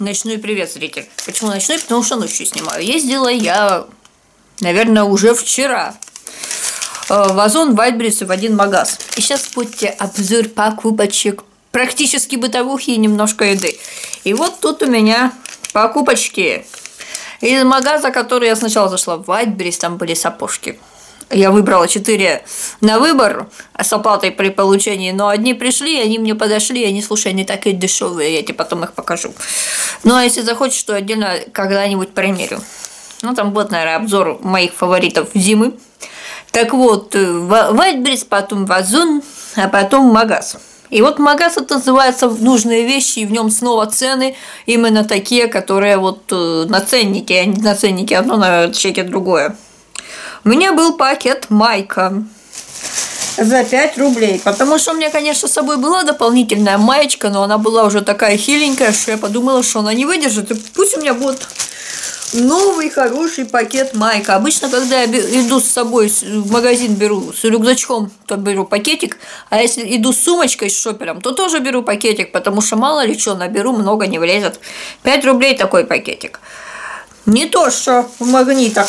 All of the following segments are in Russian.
Ночной привет, зритель. Почему ночной? Потому что ночью снимаю. Ездила я, наверное, уже вчера э, в Озон, Вайбрис и в один магаз. И сейчас будьте обзор покупочек практически бытовухи и немножко еды. И вот тут у меня покупочки из магаза, который я сначала зашла в Вайтберис, там были сапожки. Я выбрала 4 на выбор с оплатой при получении, но одни пришли, они мне подошли, они, слушай, они такие дешевые, я тебе потом их покажу. Ну, а если захочешь, то отдельно когда-нибудь примерю. Ну, там будет, наверное, обзор моих фаворитов зимы. Так вот, Вайтбрис, потом Вазун, а потом Магаз. И вот магаз это называется нужные вещи, и в нем снова цены, именно такие, которые вот э, на ценнике, а не на ценнике одно, на чеке другое. Меня был пакет майка за 5 рублей, потому что у меня, конечно, с собой была дополнительная маечка, но она была уже такая хиленькая, что я подумала, что она не выдержит, и пусть у меня будет новый хороший пакет майка. Обычно, когда я иду с собой в магазин, беру с рюкзачком, то беру пакетик, а если иду с сумочкой, с шопером, то тоже беру пакетик, потому что мало ли что наберу, много не влезет. 5 рублей такой пакетик. Не то, что в магнитах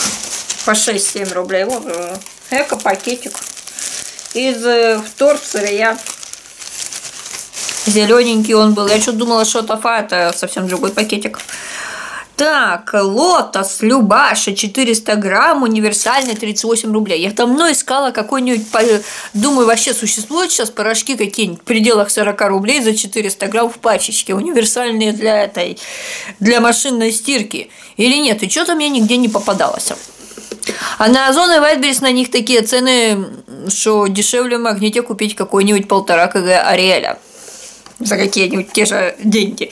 по 6-7 рублей. Вот э, эко-пакетик из э, вторсырья. Зелененький он был. Я что думала, что это фа, это совсем другой пакетик. Так, лотос, Любаша, 400 грамм, универсальный, 38 рублей. Я давно искала какой-нибудь, думаю, вообще существуют сейчас порошки какие-нибудь в пределах 40 рублей за 400 грамм в пачечке, универсальные для этой, для машинной стирки. Или нет, и что-то мне нигде не попадалось. А на Озон и Вайтберис на них такие цены, что дешевле в магните купить какой-нибудь полтора кг Ариэля за какие-нибудь те же деньги.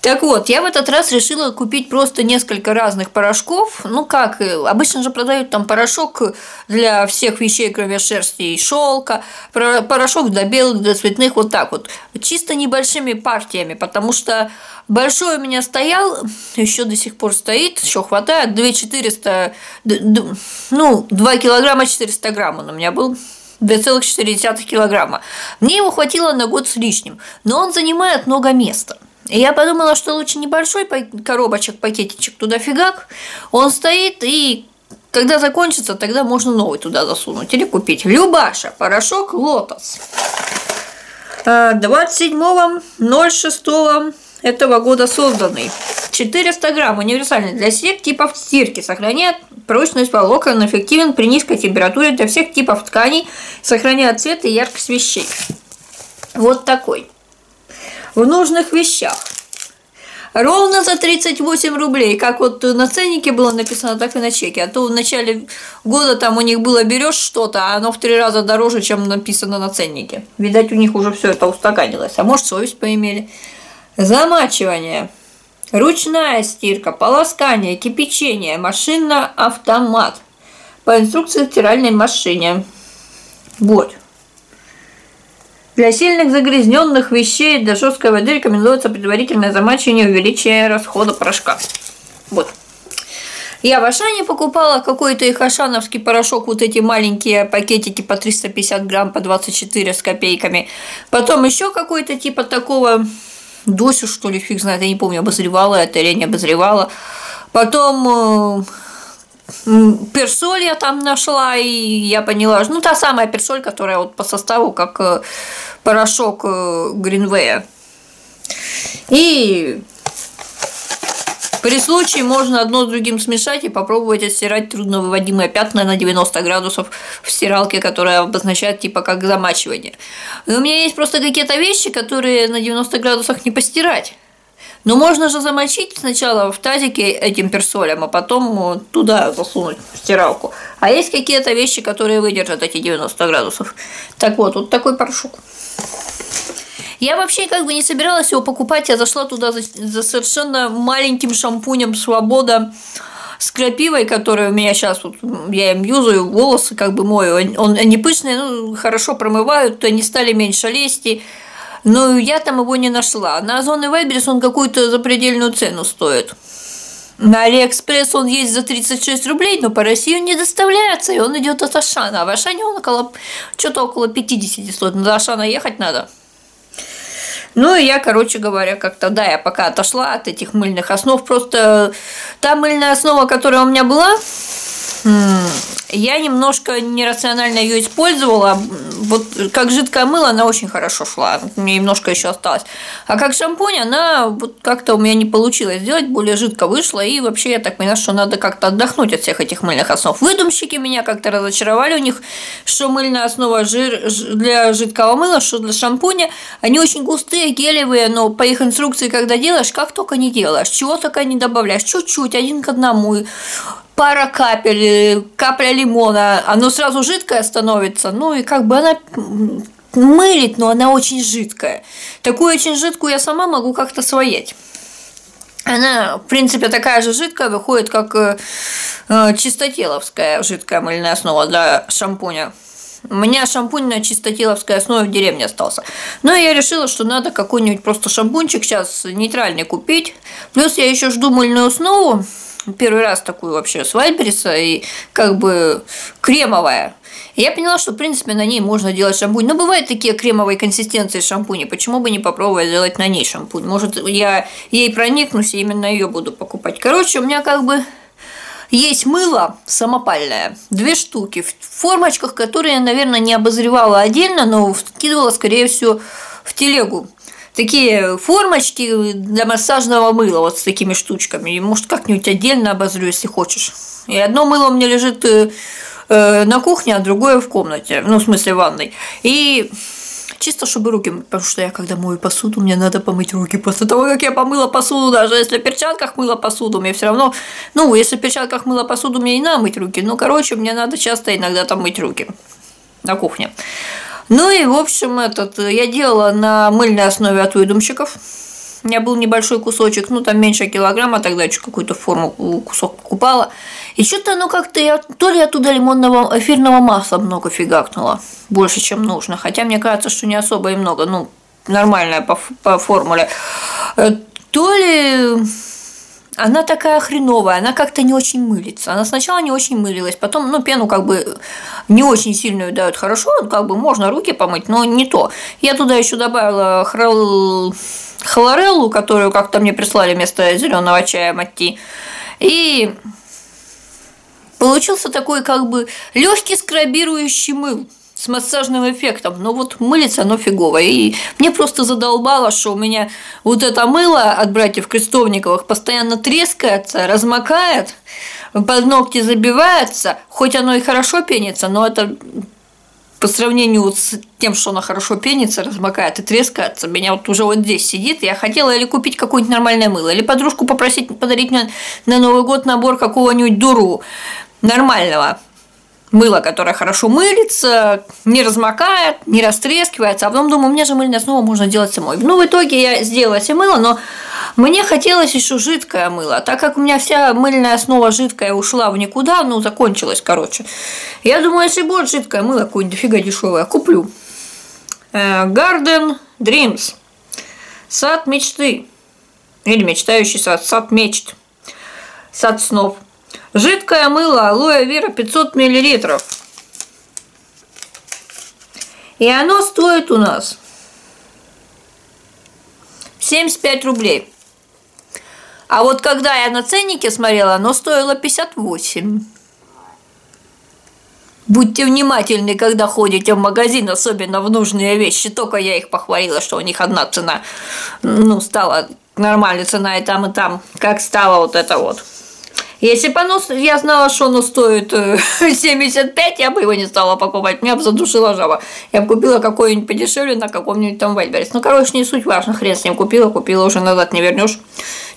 Так вот, я в этот раз решила купить просто несколько разных порошков. Ну как, э, обычно же продают там порошок для всех вещей, кроме шерсти и шелка, порошок для белых, для цветных, вот так вот. Чисто небольшими партиями, потому что большой у меня стоял, еще до сих пор стоит, еще хватает, 2 400, ну, 2 килограмма 400 грамм он у меня был. 2,4 килограмма. Мне его хватило на год с лишним, но он занимает много места. И я подумала, что лучше небольшой коробочек, пакетичек туда фигак, он стоит и когда закончится, тогда можно новый туда засунуть или купить. Любаша, порошок Лотос. 27.06 этого года созданный. 400 грамм универсальный для всех типов стирки. Сохраняет прочность волокон, эффективен при низкой температуре для всех типов тканей. Сохраняет цвет и яркость вещей. Вот такой. В нужных вещах. Ровно за 38 рублей, как вот на ценнике было написано, так и на чеке. А то в начале года там у них было берешь что-то, а оно в три раза дороже, чем написано на ценнике. Видать, у них уже все это устаканилось. А может, совесть поимели. Замачивание. Ручная стирка, полоскание, кипячение, машинно-автомат. По инструкции стиральной машине. Вот. Для сильных загрязненных вещей для жесткой воды рекомендуется предварительное замачивание увеличение расхода порошка. Вот. Я в Ашане покупала какой-то их ашановский порошок, вот эти маленькие пакетики по 350 грамм, по 24 с копейками. Потом еще какой-то типа такого Досю, что ли, фиг знает, я не помню, обозревала это или не обозревала. Потом э, персоль я там нашла, и я поняла, ну, та самая персоль, которая вот по составу, как э, порошок э, Гринвея. И при случае можно одно с другим смешать и попробовать отстирать трудновыводимые пятна на 90 градусов в стиралке, которая обозначает типа как замачивание. Но у меня есть просто какие-то вещи, которые на 90 градусах не постирать. Но можно же замочить сначала в тазике этим персолем, а потом туда засунуть в стиралку. А есть какие-то вещи, которые выдержат эти 90 градусов. Так вот, вот такой порошок. Я вообще как бы не собиралась его покупать, я зашла туда за, за совершенно маленьким шампунем «Свобода» с крапивой, которая у меня сейчас, вот, я им юзаю, волосы как бы мою, он, они пышные, ну, хорошо промывают, они стали меньше лезть, но я там его не нашла. На Озон и Wildberries он какую-то запредельную цену стоит. На Алиэкспресс он есть за 36 рублей, но по России он не доставляется, и он идет от Ашана. А в Ашане он около, что-то около 50 стоит. Но до Ашана ехать надо. Ну и я, короче говоря, как-то, да, я пока отошла от этих мыльных основ, просто та мыльная основа, которая у меня была, я немножко нерационально ее использовала. Вот как жидкое мыло она очень хорошо шла. Мне немножко еще осталось. А как шампунь, она вот как-то у меня не получилось сделать, более жидко вышла. И вообще я так поняла, что надо как-то отдохнуть от всех этих мыльных основ. Выдумщики меня как-то разочаровали. У них что мыльная основа жир для жидкого мыла, что для шампуня. Они очень густые, гелевые, но по их инструкции, когда делаешь, как только не делаешь, чего только не добавляешь, чуть-чуть, один к одному пара капель, капля лимона, оно сразу жидкое становится, ну и как бы она мылит, но она очень жидкая. Такую очень жидкую я сама могу как-то своять. Она, в принципе, такая же жидкая, выходит, как э, э, чистотеловская жидкая мыльная основа для шампуня. У меня шампунь на чистотеловской основе в деревне остался. Но я решила, что надо какой-нибудь просто шампунчик сейчас нейтральный купить. Плюс я еще жду мыльную основу первый раз такую вообще с Вальбериса, и как бы кремовая. И я поняла, что, в принципе, на ней можно делать шампунь. Но бывают такие кремовые консистенции шампуня. Почему бы не попробовать сделать на ней шампунь? Может, я ей проникнусь и именно ее буду покупать. Короче, у меня как бы есть мыло самопальное, две штуки, в формочках, которые я, наверное, не обозревала отдельно, но вкидывала, скорее всего, в телегу такие формочки для массажного мыла вот с такими штучками. И, может, как-нибудь отдельно обозрю, если хочешь. И одно мыло у меня лежит э, э, на кухне, а другое в комнате, ну, в смысле, в ванной. И чисто чтобы руки, потому что я когда мою посуду, мне надо помыть руки после того, как я помыла посуду, даже если в перчатках мыла посуду, мне все равно, ну, если в перчатках мыла посуду, мне и надо мыть руки, ну, короче, мне надо часто иногда там мыть руки на кухне. Ну и, в общем, этот, я делала на мыльной основе от выдумщиков. У меня был небольшой кусочек, ну там меньше килограмма, тогда еще какую-то форму кусок покупала. И что-то оно как-то, я, то ли я туда лимонного эфирного масла много фигакнула, больше, чем нужно. Хотя мне кажется, что не особо и много, ну, нормальная по, по формуле. Э, то ли она такая хреновая, она как-то не очень мылится. Она сначала не очень мылилась, потом, ну, пену как бы не очень сильную дают хорошо, как бы можно руки помыть, но не то. Я туда еще добавила хрол... хлореллу, которую как-то мне прислали вместо зеленого чая Матти. И получился такой как бы легкий скрабирующий мыл с массажным эффектом, но вот мылится оно фигово. И мне просто задолбало, что у меня вот это мыло от братьев Крестовниковых постоянно трескается, размокает, под ногти забивается, хоть оно и хорошо пенится, но это по сравнению с тем, что оно хорошо пенится, размокает и трескается, меня вот уже вот здесь сидит, я хотела или купить какое-нибудь нормальное мыло, или подружку попросить подарить мне на Новый год набор какого-нибудь дуру нормального, мыло, которое хорошо мылится, не размокает, не растрескивается. А потом думаю, меня же мыльная основа можно делать самой. Ну, в итоге я сделала себе мыло, но мне хотелось еще жидкое мыло. Так как у меня вся мыльная основа жидкая ушла в никуда, ну, закончилась, короче. Я думаю, если будет жидкое мыло какое-нибудь дофига дешевое, куплю. Э, Garden Dreams. Сад мечты. Или мечтающий сад. Сад мечт. Сад снов. Жидкое мыло алоэ вера 500 мл. И оно стоит у нас 75 рублей. А вот когда я на ценнике смотрела, оно стоило 58. Будьте внимательны, когда ходите в магазин, особенно в нужные вещи. Только я их похвалила, что у них одна цена, ну, стала нормальная цена и там, и там. Как стало вот это вот. Если бы оно, я знала, что оно стоит 75, э, я бы его не стала покупать. Меня бы задушила жаба. Я бы купила какой-нибудь подешевле на каком-нибудь там Вайльберис. Ну, короче, не суть важно. Хрен с ним купила, купила, уже назад не вернешь.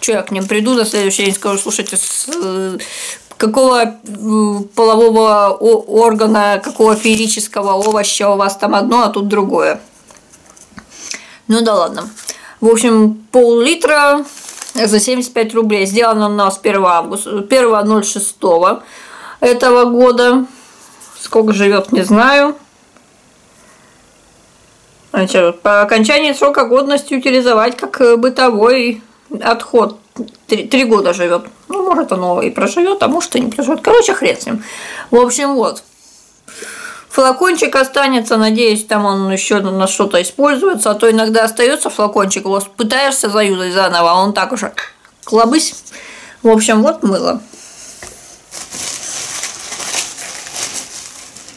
Что я к ним приду на следующий день скажу, слушайте, с э, какого э, полового органа, какого феерического овоща у вас там одно, а тут другое. Ну да ладно. В общем, пол-литра за 75 рублей. Сделано у нас 1 августа, 1.06 этого года. Сколько живет, не знаю. Значит, по окончании срока годности утилизовать как бытовой отход. Три, три года живет. Ну, может, оно и проживет, а может, и не проживет. Короче, хрен с ним. В общем, вот. Флакончик останется, надеюсь, там он еще на что-то используется, а то иногда остается флакончик, вот пытаешься заюзать заново, а он так уже клобысь. В общем, вот мыло.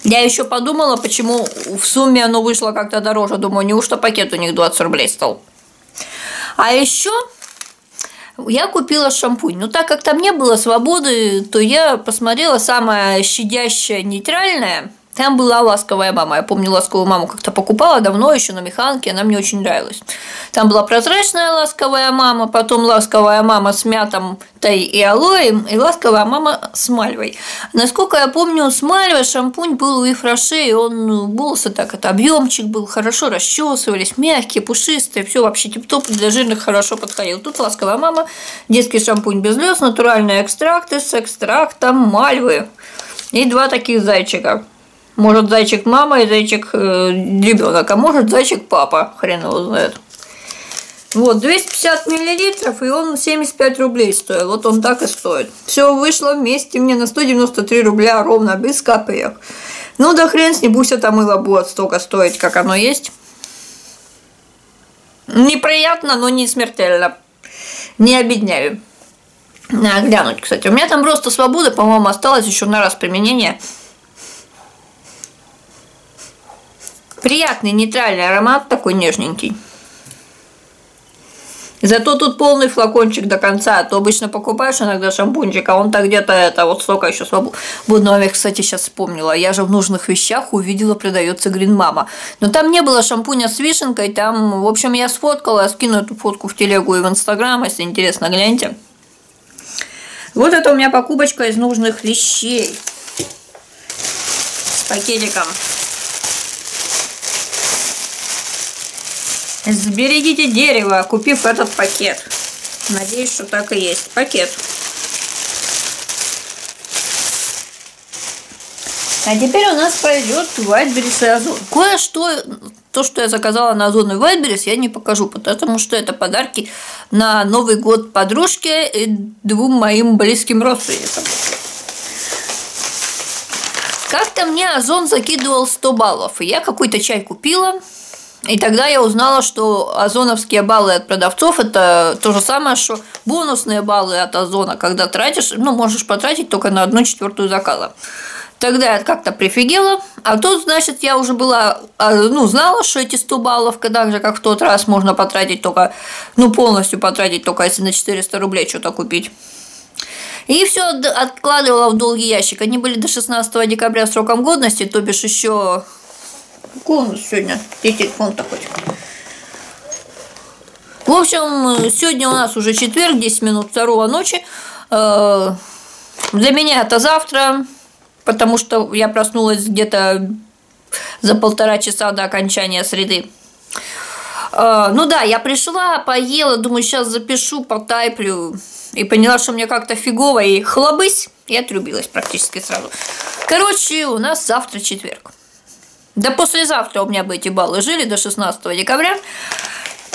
Я еще подумала, почему в сумме оно вышло как-то дороже. Думаю, неужто пакет у них 20 рублей стал. А еще я купила шампунь. Но так как там не было свободы, то я посмотрела самое щадящее нейтральное – там была ласковая мама. Я помню, ласковую маму как-то покупала давно еще на механке, она мне очень нравилась. Там была прозрачная ласковая мама, потом ласковая мама с мятом тай и алоем, и ласковая мама с мальвой. Насколько я помню, с мальвой шампунь был у их и он ну, волосы так, это объемчик был, хорошо расчесывались, мягкие, пушистые, все вообще тип-топ для жирных хорошо подходил. Тут ласковая мама, детский шампунь без слез, натуральные экстракты с экстрактом мальвы. И два таких зайчика. Может, зайчик мама и зайчик э, ребенок, а может, зайчик папа, хрен его знает. Вот, 250 миллилитров, и он 75 рублей стоил. Вот он так и стоит. Все вышло вместе мне на 193 рубля ровно, без копеек. Ну да хрен с ним, пусть это мыло будет столько стоить, как оно есть. Неприятно, но не смертельно. Не обедняю. Надо глянуть, кстати. У меня там просто свобода, по-моему, осталось еще на раз применение. Приятный нейтральный аромат, такой нежненький. Зато тут полный флакончик до конца, а то обычно покупаешь иногда шампунчик, а он так где-то это, вот столько еще свободного. Я, кстати, сейчас вспомнила, я же в нужных вещах увидела, продается Грин Мама. Но там не было шампуня с вишенкой, там, в общем, я сфоткала, скину эту фотку в телегу и в Инстаграм, если интересно, гляньте. Вот это у меня покупочка из нужных вещей с пакетиком. Сберегите дерево, купив этот пакет. Надеюсь, что так и есть. Пакет. А теперь у нас пойдет Вайтберис и Озон. Кое-что, то, что я заказала на Озон и Вайтберис, я не покажу, потому что это подарки на Новый год подружке и двум моим близким родственникам. Как-то мне Озон закидывал 100 баллов, и я какой-то чай купила, и тогда я узнала, что озоновские баллы от продавцов – это то же самое, что бонусные баллы от озона, когда тратишь, ну, можешь потратить только на одну четвертую заказа. Тогда я как-то прифигела, а тут, значит, я уже была, а, ну, знала, что эти 100 баллов, когда же, как в тот раз, можно потратить только, ну, полностью потратить только, если на 400 рублей что-то купить. И все откладывала в долгий ящик. Они были до 16 декабря сроком годности, то бишь еще нас сегодня? Где телефон такой? В общем, сегодня у нас уже четверг, 10 минут второго ночи. Э, для меня это завтра, потому что я проснулась где-то за полтора часа до окончания среды. Э, ну да, я пришла, поела, думаю, сейчас запишу, потайплю. И поняла, что мне как-то фигово, и хлобысь, и отрубилась практически сразу. Короче, у нас завтра четверг. Да послезавтра у меня бы эти баллы жили до 16 декабря.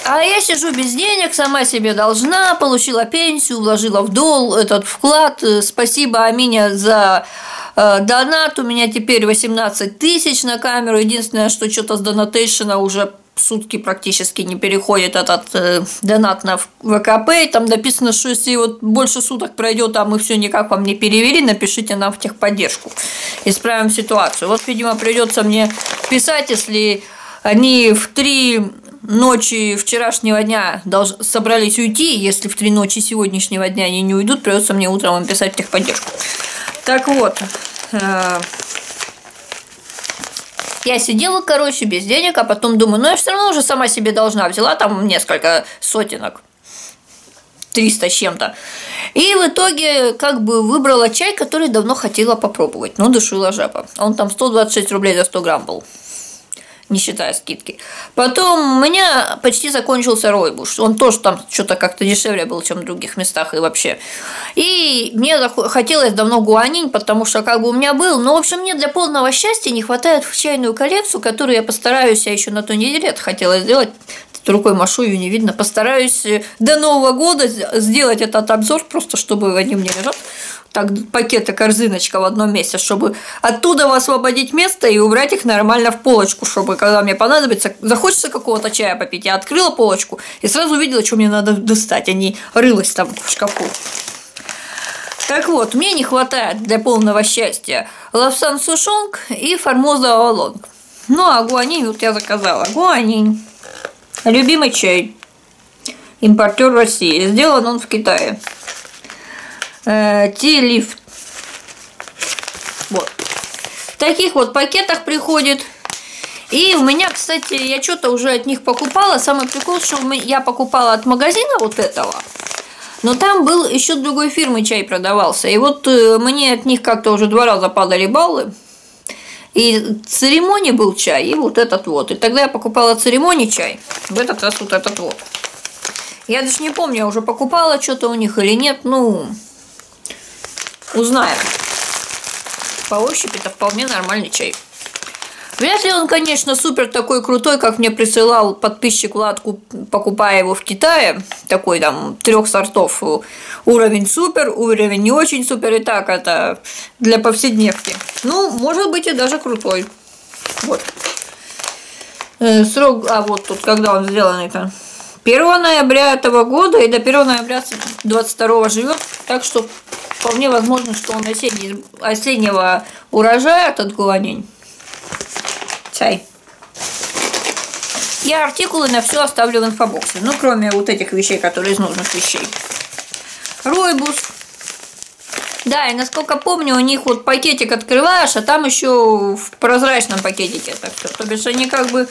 А я сижу без денег, сама себе должна, получила пенсию, вложила в дол этот вклад. Спасибо, Аминя, за э, донат. У меня теперь 18 тысяч на камеру. Единственное, что что-то с донатейшена уже сутки практически не переходит этот э, донат на ВКП, и там написано, что если вот больше суток пройдет, а мы все никак вам не перевели, напишите нам в техподдержку, исправим ситуацию. Вот, видимо, придется мне писать, если они в три ночи вчерашнего дня долж... собрались уйти, если в три ночи сегодняшнего дня они не уйдут, придется мне утром им писать в техподдержку. Так вот, э, я сидела, короче, без денег, а потом думаю, ну я все равно уже сама себе должна. Взяла там несколько сотенок. 300 с чем-то. И в итоге как бы выбрала чай, который давно хотела попробовать. Ну, душила жаба. Он там 126 рублей за 100 грамм был не считая скидки. Потом у меня почти закончился Ройбуш. Он тоже там что-то как-то дешевле был, чем в других местах и вообще. И мне хотелось давно гуанинь, потому что как бы у меня был. Но, в общем, мне для полного счастья не хватает в чайную коллекцию, которую я постараюсь, я еще на той неделе это хотела сделать, рукой машу, ее не видно. Постараюсь э, до Нового года сделать этот обзор, просто чтобы они мне лежат. Так, пакеты, корзиночка в одном месте, чтобы оттуда освободить место и убрать их нормально в полочку, чтобы когда мне понадобится, захочется какого-то чая попить, я открыла полочку и сразу увидела, что мне надо достать, а не рылась там в шкафу. Так вот, мне не хватает для полного счастья лавсан сушонг и формоза авалонг. Ну, а гуанинь вот я заказала. Гуанинь. Любимый чай. Импортер России. Сделан он в Китае. Э, Ти-лифт. Вот. В таких вот пакетах приходит. И у меня, кстати, я что-то уже от них покупала. Самый прикол, что я покупала от магазина вот этого. Но там был еще другой фирмы чай продавался. И вот э, мне от них как-то уже два раза падали баллы. И церемония был чай, и вот этот вот. И тогда я покупала церемонии чай. В этот раз вот этот вот. Я даже не помню, я уже покупала что-то у них или нет. Ну, узнаем. По ощупи это вполне нормальный чай. Вряд ли он, конечно, супер такой крутой, как мне присылал подписчик Влад, покупая его в Китае. Такой там трех сортов. Уровень супер, уровень не очень супер. И так это для повседневки. Ну, может быть и даже крутой. Вот. Э, срок, а вот тут, когда он сделан это. 1 ноября этого года и до 1 ноября 22 живет. Так что вполне возможно, что он осенний, осеннего урожая, этот гуанинь. Чай. Я артикулы на все оставлю в инфобоксе. Ну, кроме вот этих вещей, которые из нужных вещей. Ройбус. Да, и насколько помню, у них вот пакетик открываешь, а там еще в прозрачном пакетике. Так что, то бишь, они как бы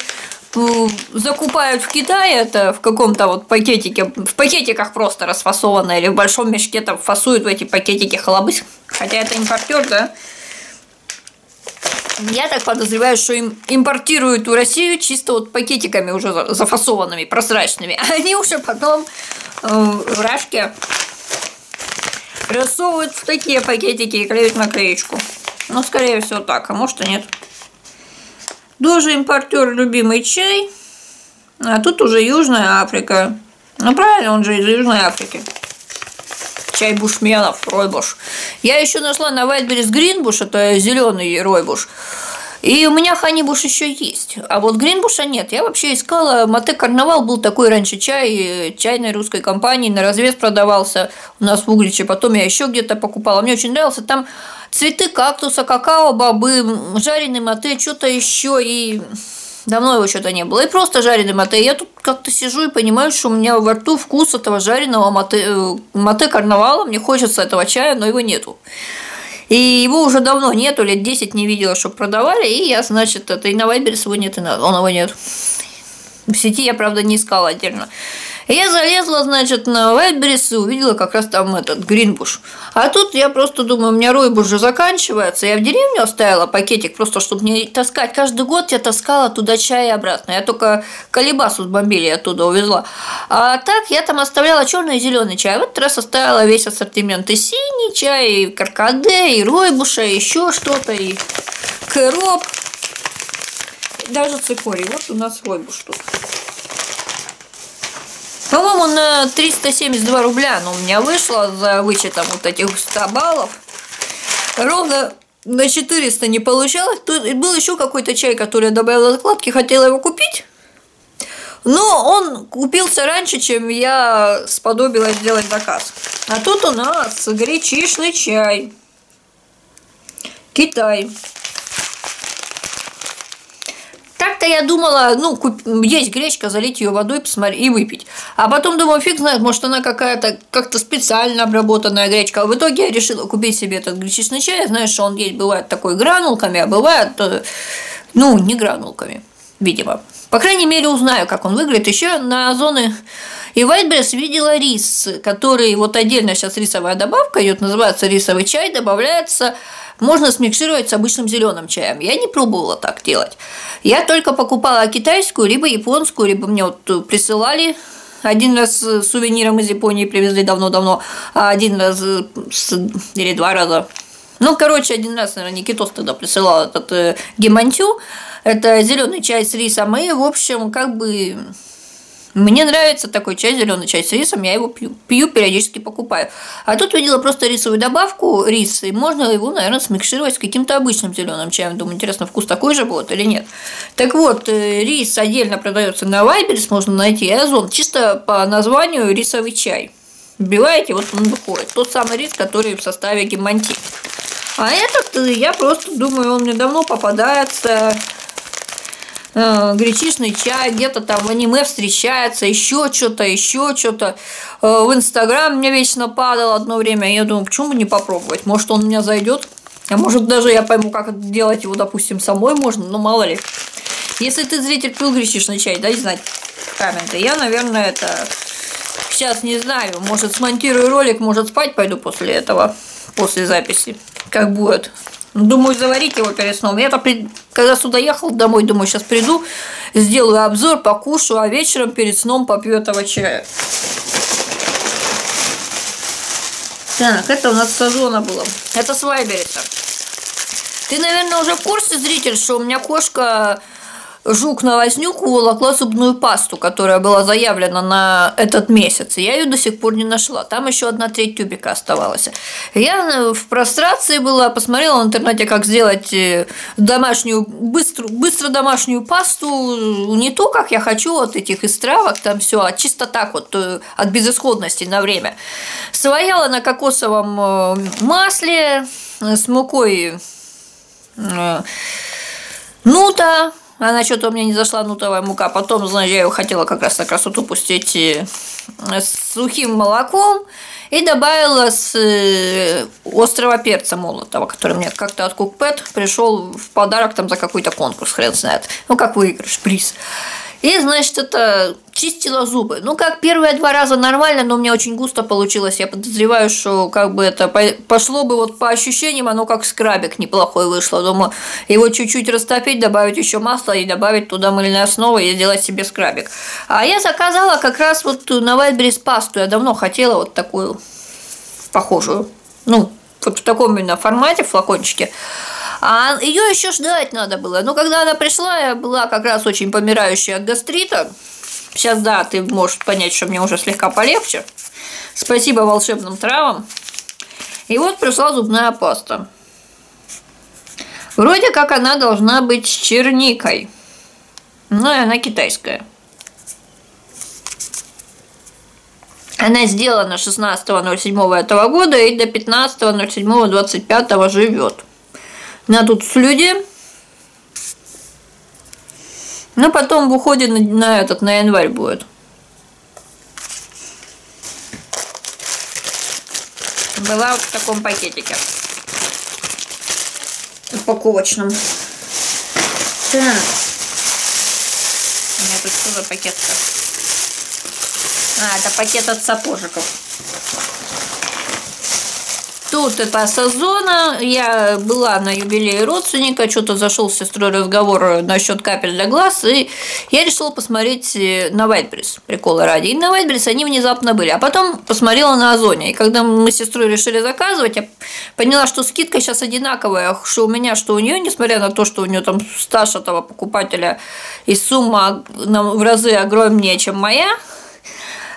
закупают в Китае это в каком-то вот пакетике, в пакетиках просто расфасованно, или в большом мешке там фасуют в эти пакетики халабыс. Хотя это импортер, да? Я так подозреваю, что им импортируют в Россию чисто вот пакетиками уже зафасованными, прозрачными. А они уже потом э, в Рашке рассовывают в такие пакетики и клеют наклеечку. Ну, скорее всего, так, а может и нет. Тоже импортер любимый чай. А тут уже Южная Африка. Ну, правильно, он же из Южной Африки чай бушменов, ройбуш. Я еще нашла на Вайтберис Гринбуш, это зеленый ройбуш. И у меня ханибуш еще есть. А вот гринбуша нет. Я вообще искала. Мате Карнавал был такой раньше чай, чайной русской компании, на развес продавался у нас в Угличе. Потом я еще где-то покупала. Мне очень нравился. Там цветы кактуса, какао, бобы, жареный мате, что-то еще. И Давно его что-то не было. И просто жареный мате. Я тут как-то сижу и понимаю, что у меня во рту вкус этого жареного мате, э, мате карнавала. Мне хочется этого чая, но его нету. И его уже давно нету, лет 10 не видела, чтобы продавали. И я, значит, это и на Вайберс его нет, и на... он его нет. В сети я, правда, не искала отдельно. Я залезла, значит, на Вайтберрис и увидела как раз там этот Гринбуш. А тут я просто думаю, у меня ройбуш уже заканчивается. Я в деревню оставила пакетик, просто чтобы не таскать. Каждый год я таскала туда чай и обратно. Я только колебасу с бомбили оттуда увезла. А так я там оставляла черный и зеленый чай. В этот раз оставила весь ассортимент. И синий чай, и каркаде, и ройбуша, и еще что-то, и кэроп. Даже цикорий. Вот у нас ройбуш тут. По-моему, на 372 рубля но у меня вышло за вычетом вот этих 100 баллов. Ровно на 400 не получалось. Тут был еще какой-то чай, который я добавила закладки, хотела его купить. Но он купился раньше, чем я сподобилась сделать заказ. А тут у нас гречишный чай. Китай. Так-то я думала, ну, куп... есть гречка, залить ее водой посмотри, и выпить. А потом думаю, фиг знает, может, она какая-то как-то специально обработанная гречка. А в итоге я решила купить себе этот гречишный чай. Знаешь, что он есть, бывает такой гранулками, а бывает, э, ну, не гранулками, видимо. По крайней мере, узнаю, как он выглядит. Еще на зоны и Whiteberries видела рис, который вот отдельно сейчас рисовая добавка идет, называется рисовый чай, добавляется можно смикшировать с обычным зеленым чаем. Я не пробовала так делать. Я только покупала китайскую, либо японскую, либо мне вот присылали один раз с сувениром из Японии привезли давно-давно, а один раз или два раза. Ну, короче, один раз, наверное, Никитос тогда присылал этот э, гемантю. Это зеленый чай с рисом. И, в общем, как бы Мне нравится такой чай, зеленый чай с рисом, я его пью, пью, периодически покупаю. А тут видела просто рисовую добавку риса, и можно его, наверное, смикшировать с каким-то обычным зеленым чаем. Думаю, интересно, вкус такой же будет или нет. Так вот, э, рис отдельно продается на Вайберс, можно найти, Озон, чисто по названию рисовый чай. Вбиваете, вот он выходит. Тот самый рис, который в составе гемантин. А этот, э, я просто думаю, он мне давно попадается э, гречишный чай, где-то там в аниме встречается, еще что-то, еще что-то. Э, в Инстаграм мне вечно падал одно время, я думаю, почему бы не попробовать, может он у меня зайдет, а может даже я пойму, как делать его, допустим, самой можно, но мало ли. Если ты зритель пил гречишный чай, дай знать комменты. Я, наверное, это сейчас не знаю, может смонтирую ролик, может спать пойду после этого, после записи, как будет. Думаю, заварить его перед сном. Я-то, когда сюда ехал домой, думаю, сейчас приду, сделаю обзор, покушаю, а вечером перед сном попью этого чая. Так, это у нас сазона было. Это с. Ты, наверное, уже в курсе, зритель, что у меня кошка жук на вознюку волокла зубную пасту, которая была заявлена на этот месяц. Я ее до сих пор не нашла. Там еще одна треть тюбика оставалась. Я в прострации была, посмотрела в интернете, как сделать э, домашнюю, быстро, быстро домашнюю пасту. Не то, как я хочу, от этих из травок, там все, а чисто так вот, э, от безысходности на время. Свояла на кокосовом э, масле с мукой нута, она что-то у меня не зашла нутовая мука. Потом, знаешь, я ее хотела как раз на красоту пустить э, с сухим молоком и добавила с э, острого перца молотого, который мне как-то от Кукпет пришел в подарок там за какой-то конкурс, хрен знает. Ну, как выигрыш, приз. И, значит, это чистила зубы. Ну, как первые два раза нормально, но у меня очень густо получилось. Я подозреваю, что как бы это пошло бы вот по ощущениям, оно как скрабик неплохой вышло. Думаю, его чуть-чуть растопить, добавить еще масло и добавить туда мыльной основы и сделать себе скрабик. А я заказала как раз вот на Вайлдберрис пасту. Я давно хотела вот такую похожую. Ну, вот в таком именно формате, в флакончике. А ее еще ждать надо было. Но когда она пришла, я была как раз очень помирающая от гастрита. Сейчас, да, ты можешь понять, что мне уже слегка полегче. Спасибо волшебным травам. И вот пришла зубная паста. Вроде как она должна быть с черникой. Но и она китайская. Она сделана 16.07 этого года и до 15.07.25 живет. У меня тут слюди. Но потом выходит на, на этот, на январь будет. Была в таком пакетике. Упаковочном. Так. У меня тут что за пакет-то? А, это пакет от сапожиков. Тут это сезона. Я была на юбилее родственника, что-то зашел с сестрой разговор насчет капель для глаз, и я решила посмотреть э, на Вайтбрис, приколы ради. И на Вайтбрис они внезапно были. А потом посмотрела на Озоне. И когда мы с сестрой решили заказывать, я поняла, что скидка сейчас одинаковая, что у меня, что у нее, несмотря на то, что у нее там стаж этого покупателя и сумма в разы огромнее, чем моя,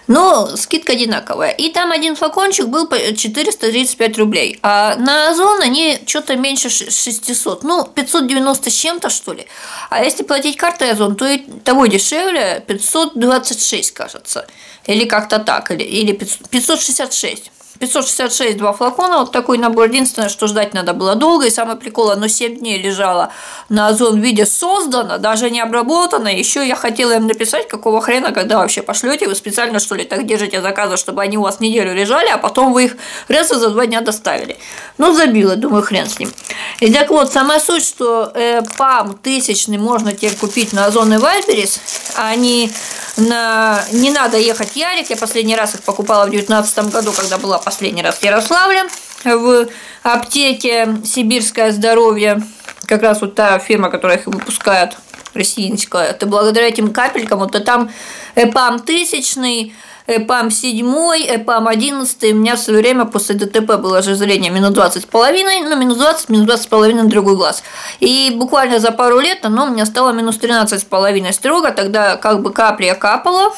но скидка одинаковая. И там один флакончик был по 435 рублей. А на Озон они что-то меньше 600. Ну, 590 с чем-то, что ли. А если платить картой Озон, то и того дешевле 526, кажется. Или как-то так. Или, или 566. 566 два флакона, вот такой набор. Единственное, что ждать надо было долго, и самое прикол, оно 7 дней лежало на озон виде создано, даже не обработано. Еще я хотела им написать, какого хрена, когда вообще пошлете, вы специально что ли так держите заказы, чтобы они у вас неделю лежали, а потом вы их раз за два дня доставили. Ну, забила, думаю, хрен с ним. И так вот, сама суть, что э, ПАМ тысячный можно теперь купить на Озон и Вайберис, а не, на... не надо ехать Ярик, я последний раз их покупала в 2019 году, когда была последний раз в Ярославле, в аптеке «Сибирское здоровье», как раз вот та фирма, которая их выпускает. Российская. Это благодаря этим капелькам, вот там ЭПАМ тысячный, ЭПАМ 7, ЭПАМ 11, у меня в свое время после ДТП было же зрение минус 20 с половиной, ну, минус 20, минус 20 с половиной другой глаз. И буквально за пару лет оно у меня стало минус 13 с половиной строго, тогда как бы капли я капала,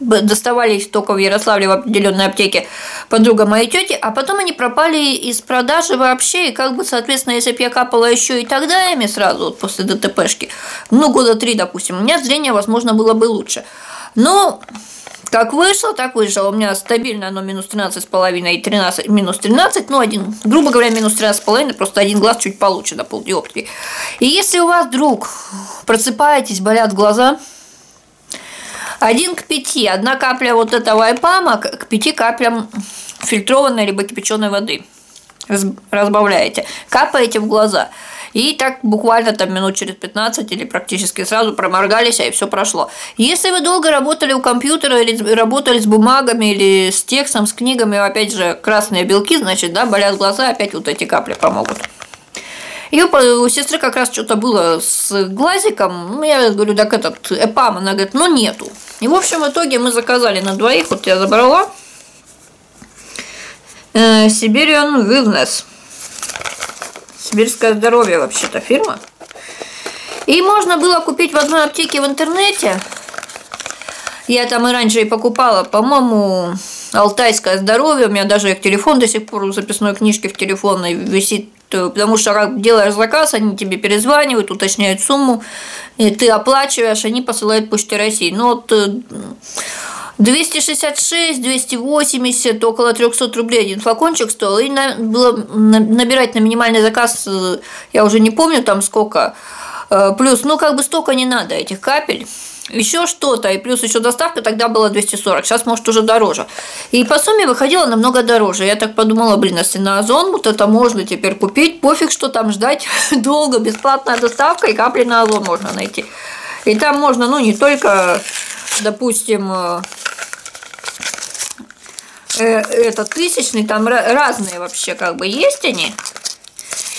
доставались только в Ярославле в определенной аптеке подруга моей тети, а потом они пропали из продажи вообще, и как бы, соответственно, если бы я капала еще и тогда ими сразу, вот после ДТПшки, ну, года три, допустим, у меня зрение, возможно, было бы лучше. Но как вышло, так вышло. У меня стабильно оно минус 13,5 и 13, минус 13, ну, один, грубо говоря, минус 13,5, просто один глаз чуть получше до полдиоптрии. И если у вас вдруг просыпаетесь, болят глаза, один к пяти, одна капля вот этого айпама к пяти каплям фильтрованной либо кипяченой воды разбавляете, капаете в глаза – и так буквально там минут через 15 или практически сразу проморгались, а и все прошло. Если вы долго работали у компьютера или работали с бумагами или с текстом, с книгами, опять же, красные белки, значит, да, болят глаза, опять вот эти капли помогут. И у сестры как раз что-то было с глазиком. Ну, я говорю, так этот ЭПАМ, она говорит, ну нету. И в общем в итоге мы заказали на двоих, вот я забрала. Э, Siberian Wellness. Сибирское здоровье вообще-то фирма. И можно было купить в одной аптеке в интернете. Я там и раньше и покупала, по-моему, Алтайское здоровье. У меня даже их телефон до сих пор в записной книжке в телефонной висит. Потому что, делаешь заказ, они тебе перезванивают, уточняют сумму, и ты оплачиваешь, они посылают Почте России. Ну вот э, 266, 280, около 300 рублей один флакончик стоил. И на, было набирать на минимальный заказ, э, я уже не помню там сколько. Э, плюс, ну как бы столько не надо этих капель еще что-то, и плюс еще доставка тогда была 240, сейчас может уже дороже. И по сумме выходило намного дороже. Я так подумала, блин, если на Озон вот это можно теперь купить, пофиг, что там ждать долго, бесплатная доставка и капли на Озон можно найти. И там можно, ну, не только, допустим, э, э, этот тысячный, там разные вообще как бы есть они.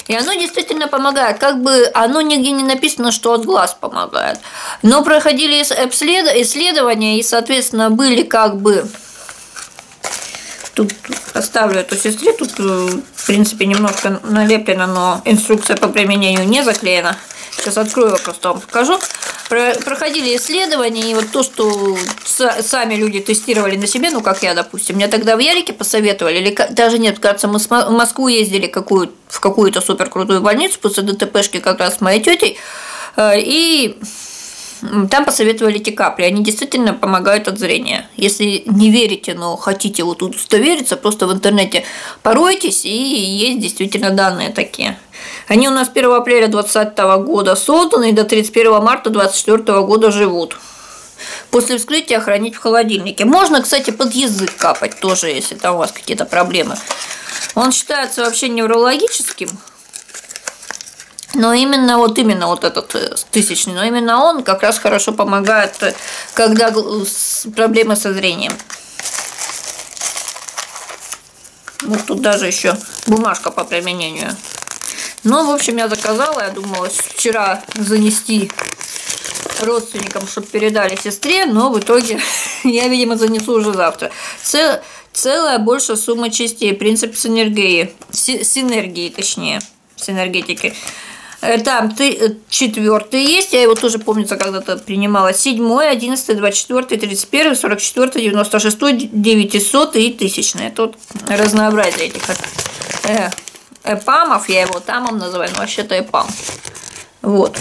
И оно действительно помогает. Как бы оно нигде не написано, что от глаз помогает. Но проходили исследования, и, соответственно, были как бы Тут оставлю эту сестре, тут, э, в принципе, немножко налеплено, но инструкция по применению не заклеена. Сейчас открою, просто вам покажу. Проходили исследования, и вот то, что сами люди тестировали на себе, ну, как я, допустим, мне тогда в Ярике посоветовали, или даже нет, кажется, мы в Москву ездили какую, в какую-то супер крутую больницу после ДТПшки как раз с моей тетей, э, и там посоветовали эти капли. Они действительно помогают от зрения. Если не верите, но хотите вот удостовериться, просто в интернете поройтесь, и есть действительно данные такие. Они у нас 1 апреля 2020 года созданы и до 31 марта 2024 года живут. После вскрытия хранить в холодильнике. Можно, кстати, под язык капать тоже, если там у вас какие-то проблемы. Он считается вообще неврологическим, но именно вот именно вот этот э, тысячный, но именно он как раз хорошо помогает, э, когда проблемы со зрением. Вот тут даже еще бумажка по применению. Ну, в общем, я заказала, я думала вчера занести родственникам, чтобы передали сестре, но в итоге я, видимо, занесу уже завтра. Цел, целая большая сумма частей, принцип синергии, синергии точнее, синергетики. Э, там ты, э, четвертый есть, я его тоже, помнится, когда-то принимала. Седьмой, одиннадцатый, двадцать четвертый, тридцать первый, сорок четвертый, девяносто шестой, девятисотый и тысячный. Вот разнообразие этих э, эпамов, я его тамом называю, но вообще-то эпам. Вот.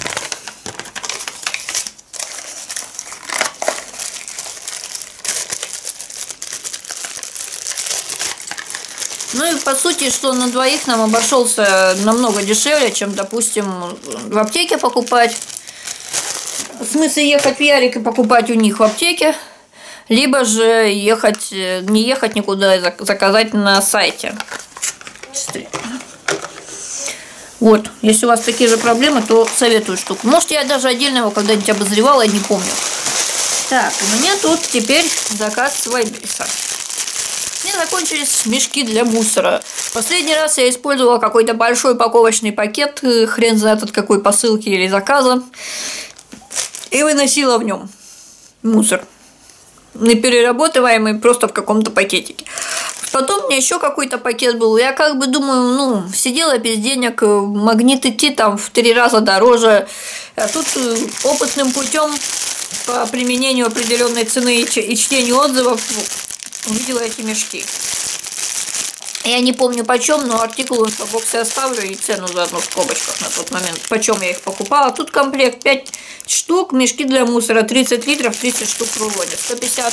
Ну и по сути, что на двоих нам обошелся намного дешевле, чем, допустим, в аптеке покупать. В смысле ехать в Ярик и покупать у них в аптеке, либо же ехать, не ехать никуда, заказать на сайте. Вот, если у вас такие же проблемы, то советую штуку. Может, я даже отдельно его когда-нибудь обозревала, я не помню. Так, у меня тут теперь заказ с Вайбриса меня закончились мешки для мусора. Последний раз я использовала какой-то большой упаковочный пакет, э, хрен знает от какой посылки или заказа. и выносила в нем мусор неперерабатываемый просто в каком-то пакетике. Потом меня еще какой-то пакет был. Я как бы думаю, ну, сидела без денег, магнит идти там в три раза дороже. А тут э, опытным путем по применению определенной цены и чтению отзывов увидела эти мешки. Я не помню почем, но артикул в боксе оставлю и цену заодно в скобочках на тот момент, почем я их покупала. Тут комплект 5 штук, мешки для мусора 30 литров, 30 штук в рулоне, 150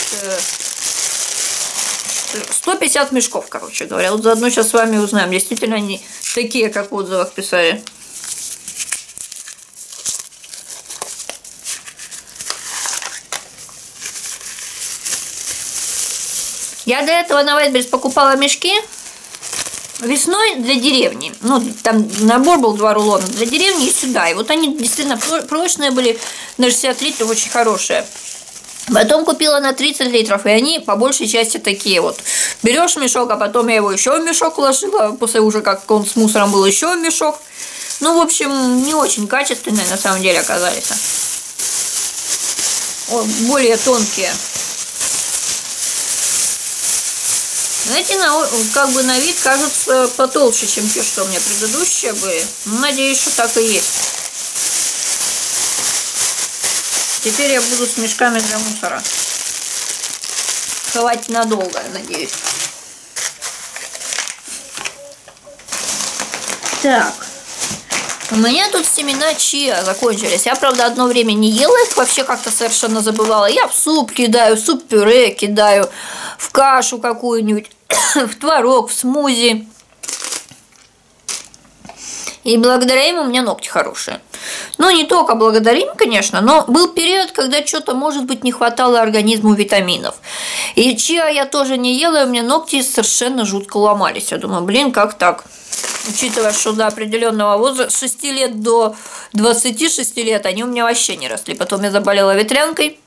150 мешков, короче говоря. Вот заодно сейчас с вами узнаем, действительно они такие, как в отзывах писали. Я до этого на Вайтберс покупала мешки весной для деревни. Ну, там набор был два рулона для деревни и сюда. И вот они действительно прочные были на 60 литров, очень хорошие. Потом купила на 30 литров, и они по большей части такие вот. Берешь мешок, а потом я его еще в мешок вложила, после уже как он с мусором был еще в мешок. Ну, в общем, не очень качественные на самом деле оказались. Более тонкие. Знаете, на, как бы на вид кажется потолще, чем те, что у меня предыдущие были. Ну, надеюсь, что так и есть. Теперь я буду с мешками для мусора. Хватит надолго, надеюсь. Так. У меня тут семена чиа закончились. Я, правда, одно время не ела их, вообще как-то совершенно забывала. Я в суп кидаю, в суп-пюре кидаю, в кашу какую-нибудь, в творог, в смузи. И благодаря им у меня ногти хорошие. Ну, не только благодаря им, конечно, но был период, когда что-то, может быть, не хватало организму витаминов. И чиа я тоже не ела, и у меня ногти совершенно жутко ломались. Я думаю, блин, как так? Учитывая, что до определенного возраста, с 6 лет до 26 лет, они у меня вообще не росли. Потом я заболела ветрянкой,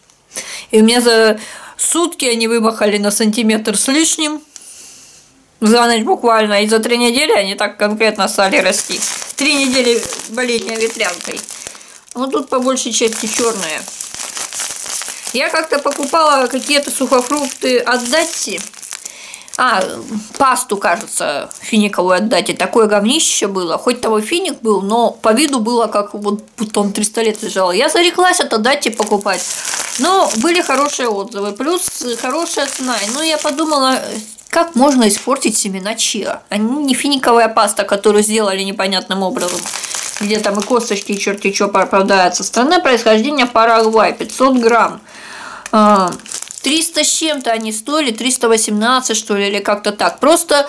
и у меня за сутки они вымахали на сантиметр с лишним за ночь буквально, и за три недели они так конкретно стали расти. Три недели боления ветрянкой. Вот тут по большей части черные. Я как-то покупала какие-то сухофрукты от Датти. А, пасту, кажется, финиковую отдать. И такое говнище было. Хоть того финик был, но по виду было как вот будто он 300 лет лежал. Я зареклась это Датти покупать. Но были хорошие отзывы. Плюс хорошая цена. Ну, я подумала, как можно испортить семена чиа? Они не финиковая паста, которую сделали непонятным образом. Где там и косточки, и черти что попадаются. Страна происхождения Парагвай, 500 грамм. 300 а, с чем-то они стоили, 318 что ли, или как-то так. Просто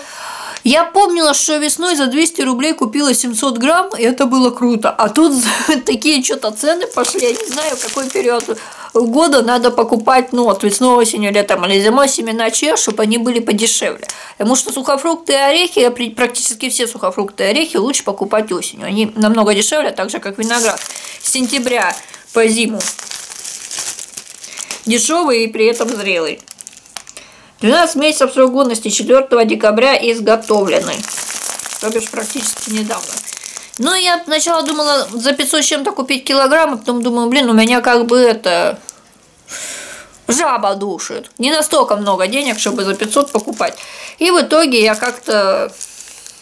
я помнила, что весной за 200 рублей купила 700 грамм, и это было круто. А тут такие что-то цены пошли, я не знаю, какой период года надо покупать, ну, вот весной, осенью, летом или зимой семена чиа, чтобы они были подешевле. Потому что сухофрукты и орехи, практически все сухофрукты и орехи лучше покупать осенью. Они намного дешевле, так же, как виноград. С сентября по зиму. Дешевый и при этом зрелый. 12 месяцев срок годности 4 декабря изготовлены. То бишь практически недавно. Ну, я сначала думала за 500 с чем-то купить килограмм, а потом думаю, блин, у меня как бы это жаба душит. Не настолько много денег, чтобы за 500 покупать. И в итоге я как-то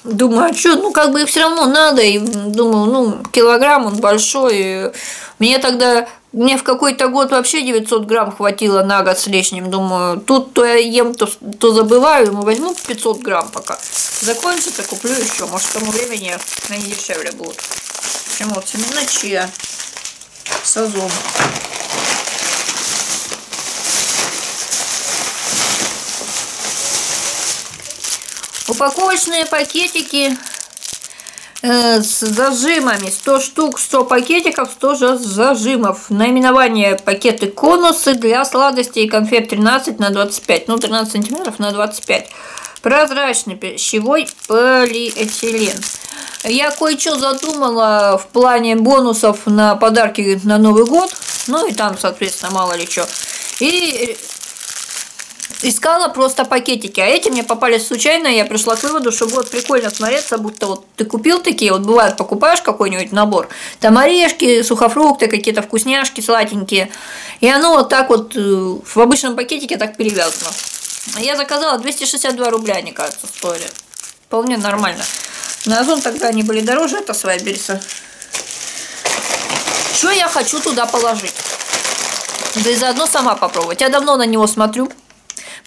думаю, а что, ну, как бы все равно надо. И думаю, ну, килограмм он большой. И мне тогда мне в какой-то год вообще 900 грамм хватило на год с лишним. Думаю, тут то я ем, то, то забываю. Думаю, возьму 500 грамм пока. Закончится, куплю еще. Может, к тому времени они дешевле будут. Общем, вот семена чия с Упаковочные пакетики Э, с зажимами. 100 штук 100 пакетиков 100 зажимов. Наименование пакеты конусы для сладостей и конфет 13 на 25 ну 13 сантиметров на 25 прозрачный пищевой полиэтилен. Я кое-что задумала в плане бонусов на подарки на Новый год. Ну и там соответственно мало ли что и искала просто пакетики, а эти мне попались случайно, я пришла к выводу, что вот прикольно смотреться, будто вот ты купил такие, вот бывает, покупаешь какой-нибудь набор, там орешки, сухофрукты, какие-то вкусняшки сладенькие, и оно вот так вот э, в обычном пакетике так перевязано. Я заказала 262 рубля, они, кажется, стоили. Вполне нормально. На Озон тогда они были дороже, это Свайберса. Что я хочу туда положить? Да и заодно сама попробовать. Я давно на него смотрю.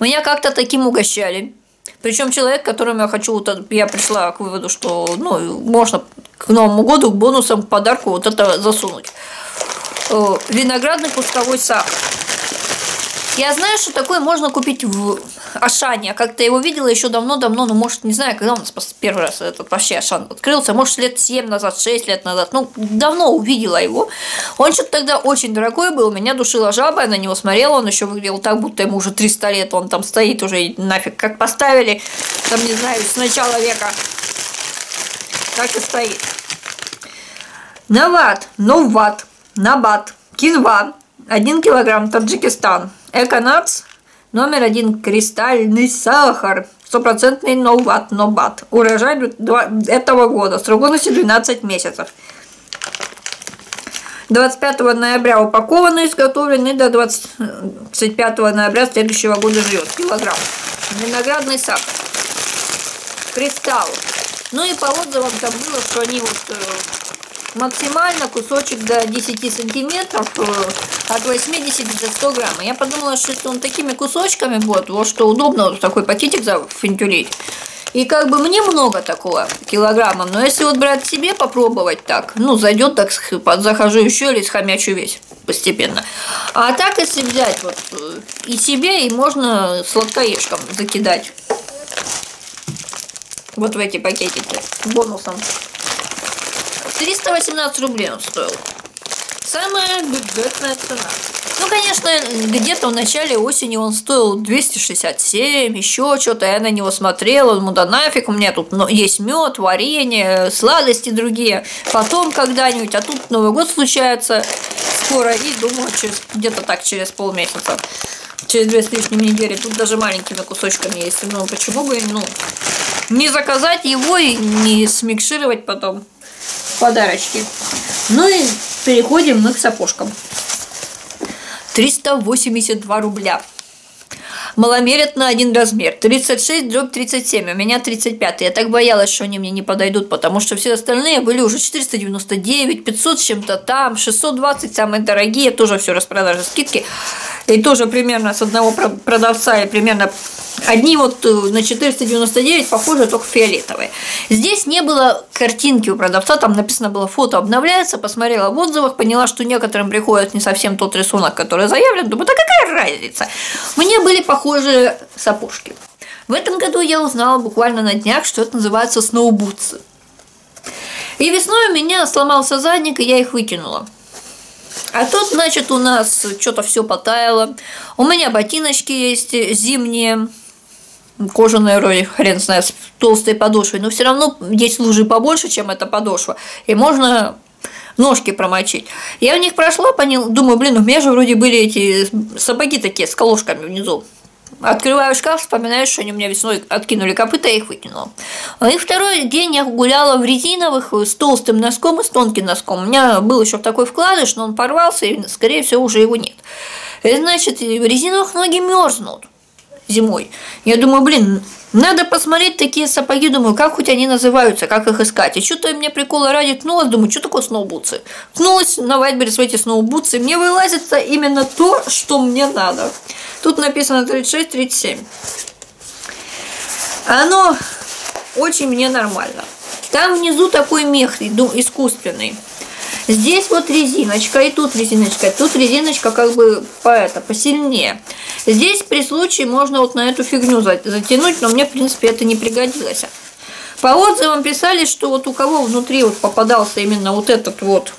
Меня как-то таким угощали. Причем человек, которому я хочу, вот я пришла к выводу, что ну, можно к Новому году к бонусам, к подарку вот это засунуть. Э, виноградный кусковой сахар. Я знаю, что такое можно купить в Ашане. Я как-то его видела еще давно-давно, ну, может, не знаю, когда у нас первый раз этот вообще Ашан открылся, может, лет 7 назад, 6 лет назад. Ну, давно увидела его. Он что-то тогда очень дорогой был, меня душила жаба, я на него смотрела, он еще выглядел так, будто ему уже 300 лет, он там стоит уже нафиг, как поставили, там, не знаю, с начала века. Так и стоит. Нават, Новат, Набат, Кинва, 1 килограмм, Таджикистан. Эконатс номер один кристальный сахар. Стопроцентный новат, нобат. Урожай этого года. Срок годности 12 месяцев. 25 ноября упакован и изготовлен и до 25 ноября следующего года живет. Килограмм. Виноградный сахар. Кристалл. Ну и по отзывам там было, что они вот э, максимально кусочек до 10 сантиметров э, от 80 до 100 грамм. Я подумала, что если он такими кусочками будет, вот что удобно вот такой пакетик зафинтюрить. И как бы мне много такого килограмма, но если вот брать себе попробовать так, ну, зайдет так, захожу еще или схомячу весь постепенно. А так, если взять вот э, и себе, и можно сладкоежкам закидать. Вот в эти пакетики бонусом. 318 рублей он стоил. Самая бюджетная цена. Ну, конечно, где-то в начале осени он стоил 267, еще что-то. Я на него смотрела, ну да нафиг, у меня тут есть мед, варенье, сладости другие. Потом когда-нибудь, а тут Новый год случается скоро, и думаю, через, где-то так через полмесяца через две с лишним недели. Тут даже маленькими кусочками есть. Ну, почему бы, ну, не заказать его и не смикшировать потом подарочки. Ну и переходим мы к сапожкам. 382 рубля. Маломерят на один размер. 36 дробь 37, у меня 35. Я так боялась, что они мне не подойдут, потому что все остальные были уже 499, 500 с чем-то там, 620 самые дорогие, тоже все распродажи, скидки. И тоже примерно с одного продавца и примерно Одни вот э, на 499 похожи, только фиолетовые. Здесь не было картинки у продавца, там написано было фото обновляется, посмотрела в отзывах, поняла, что некоторым приходит не совсем тот рисунок, который заявлен. Думаю, да какая разница? Мне были похожи сапожки. В этом году я узнала буквально на днях, что это называется сноубутсы. И весной у меня сломался задник, и я их выкинула. А тут, значит, у нас что-то все потаяло. У меня ботиночки есть зимние, кожаная роль, хрен знает, с толстой подошвой, но все равно есть лужи побольше, чем эта подошва, и можно ножки промочить. Я в них прошла, понял, думаю, блин, у меня же вроде были эти сапоги такие с колошками внизу. Открываю шкаф, вспоминаю, что они у меня весной откинули копыта, я их выкинула. И второй день я гуляла в резиновых с толстым носком и с тонким носком. У меня был еще такой вкладыш, но он порвался, и, скорее всего, уже его нет. И, значит, в резиновых ноги мерзнут зимой. Я думаю, блин, надо посмотреть такие сапоги, думаю, как хоть они называются, как их искать. И что-то мне прикола ради ткнулась, думаю, что такое сноубутсы. Ткнулась на Вайтберрис в эти сноубутсы, мне вылазит именно то, что мне надо. Тут написано 36-37. Оно очень мне нормально. Там внизу такой мех искусственный. Здесь вот резиночка, и тут резиночка, и тут резиночка как бы по это, посильнее. Здесь при случае можно вот на эту фигню затянуть, но мне, в принципе, это не пригодилось. По отзывам писали, что вот у кого внутри вот попадался именно вот этот вот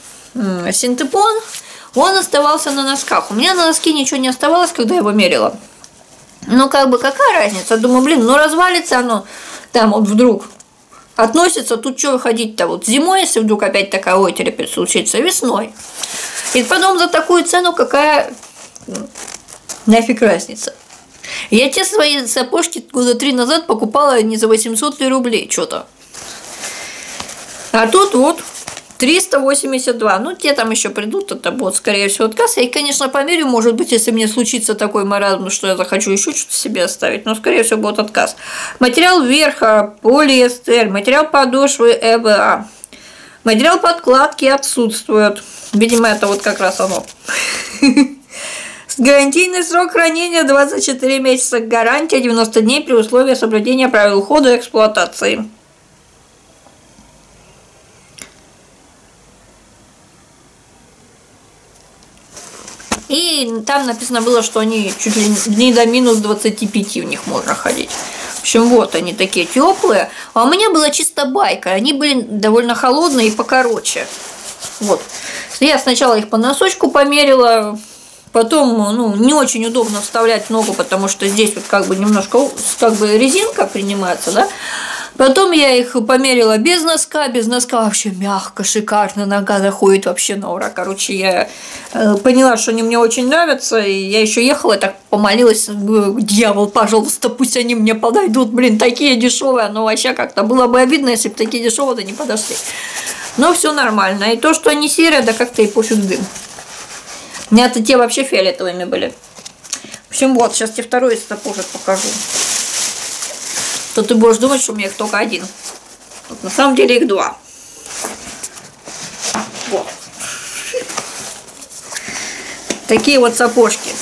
синтепон, он оставался на носках. У меня на носке ничего не оставалось, когда я его мерила. Ну, как бы, какая разница? Думаю, блин, ну развалится оно там вот вдруг относится, тут что выходить-то вот зимой, если вдруг опять такая отерепель случится, весной. И потом за такую цену какая нафиг разница. Я те свои сапожки года три назад покупала не за 800 ли рублей, что-то. А тут вот 382. Ну, те там еще придут, это будет, скорее всего, отказ. Я, конечно, померю, может быть, если мне случится такой маразм, что я захочу еще что-то себе оставить, но, скорее всего, будет отказ. Материал верха полиэстер, материал подошвы ЭВА. Материал подкладки отсутствует. Видимо, это вот как раз оно. Гарантийный срок хранения 24 месяца. Гарантия 90 дней при условии соблюдения правил хода и эксплуатации. И там написано было, что они чуть ли не до минус 25 в них можно ходить. В общем, вот они такие теплые. А у меня была чисто байка. Они были довольно холодные и покороче. Вот. Я сначала их по носочку померила, потом, ну, не очень удобно вставлять ногу, потому что здесь вот как бы немножко, как бы резинка принимается, да, Потом я их померила без носка, без носка вообще мягко, шикарно, нога заходит вообще на ура. Короче, я э, поняла, что они мне очень нравятся, и я еще ехала, так помолилась, дьявол, пожалуйста, пусть они мне подойдут, блин, такие дешевые, но вообще как-то было бы обидно, если бы такие дешевые да не подошли. Но все нормально, и то, что они серые, да как-то и пофиг дым. У меня-то те вообще фиолетовыми были. В общем, вот, сейчас тебе второй сапожек покажу то ты будешь думать, что у меня их только один. Вот, на самом деле их два. Вот. Такие вот сапожки.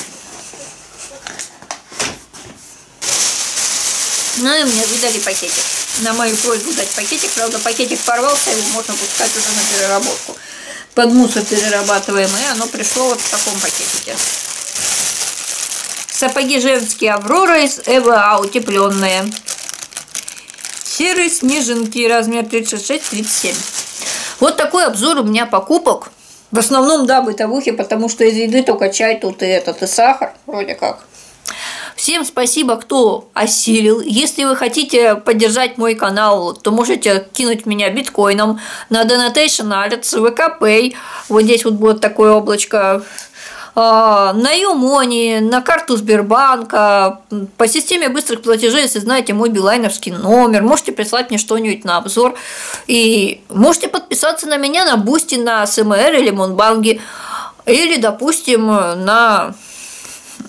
Ну и мне выдали пакетик. На мою просьбу дать пакетик. Правда, пакетик порвался, его можно пускать уже на переработку. Под мусор перерабатываем, и оно пришло вот в таком пакетике. Сапоги женские Аврора из ЭВА утепленные серые снежинки, размер 36-37. Вот такой обзор у меня покупок. В основном, да, бытовухи, потому что из еды только чай тут и этот, и сахар, вроде как. Всем спасибо, кто осилил. Если вы хотите поддержать мой канал, то можете кинуть меня биткоином на DonationAlerts, Pay. Вот здесь вот будет такое облачко на ЮMoney, на карту Сбербанка, по системе быстрых платежей, если знаете мой билайновский номер, можете прислать мне что-нибудь на обзор. И можете подписаться на меня на Boosty, на СМР или Монбанге, или, допустим, на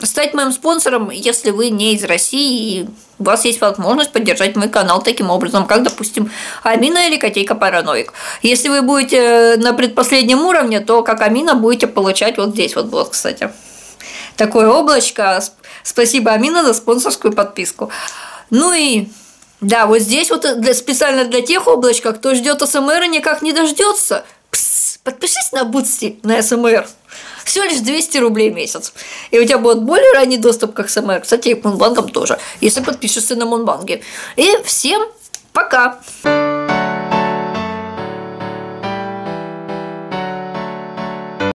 стать моим спонсором, если вы не из России и у вас есть возможность поддержать мой канал таким образом, как, допустим, Амина или Котейка Параноик. Если вы будете э, на предпоследнем уровне, то как Амина будете получать вот здесь вот вот, кстати. Такое облачко. Спасибо, Амина, за спонсорскую подписку. Ну и да, вот здесь вот для, специально для тех облачка, кто ждет СМР и никак не дождется. подпишись на Бутсти на СМР всего лишь 200 рублей в месяц. И у тебя будет более ранний доступ к XMR, кстати, и к Монбанкам тоже, если подпишешься на Монбанке. И всем пока!